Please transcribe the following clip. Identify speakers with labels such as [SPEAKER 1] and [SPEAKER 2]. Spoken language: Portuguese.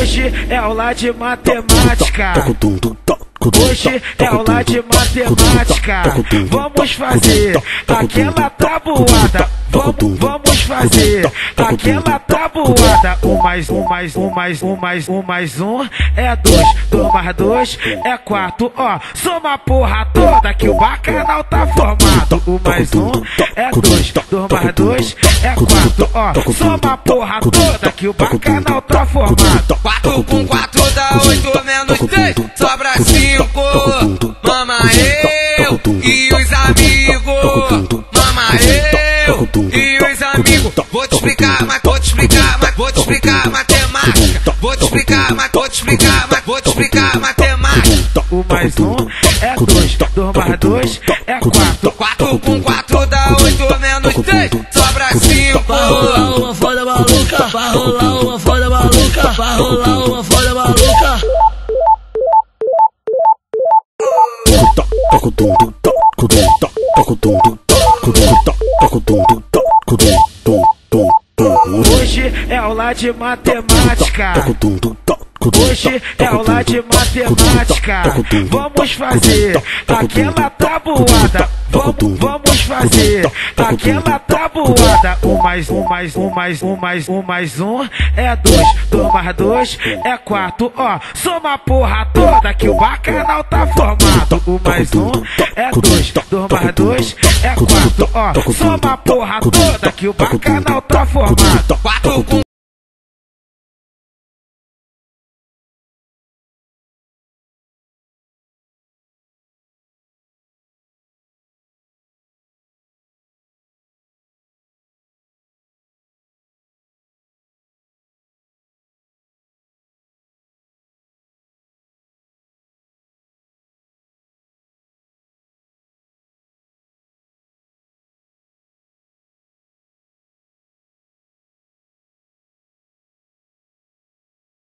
[SPEAKER 1] Hoje é aula de matemática. Hoje é aula de matemática. Vamos fazer aquela tabuada. Vamos, vamos fazer aquela tabuada. Um mais um mais um mais um mais um mais um é dois. Dois mais dois é quatro. Ó, soma a porra toda que o bacanal tá formado. Um mais um é dois. Dois mais dois é quatro. Ó, soma a porra toda que o bacanal tá formado.
[SPEAKER 2] Quatro com quatro dá oito menos três, sobra cinco. E os amigos. Vou te explicar, mas vou te explicar, mas vou te explicar matemática. Vou te explicar, mas vou te explicar, mas vou te explicar matemática.
[SPEAKER 1] Um mais um é dois. Dois mais dois é quatro.
[SPEAKER 2] Quatro com quatro dá oito menos três, sobra cinco.
[SPEAKER 3] Vai rolar uma foda maluca, vai rolar uma foda maluca, vai rolar uma
[SPEAKER 1] aula de matemática. Hoje é aula de matemática. Vamos fazer aquela tabuada. Vamos, vamos fazer aquela tabuada. Um mais um mais um mais um mais um mais um é dois. Dois mais dois é quatro. Ó, soma a porra toda que o bacanal tá formado. Um mais um é dois. Dois mais dois é quatro. Ó, soma a porra toda que o bacanal tá formado.
[SPEAKER 2] Quatro com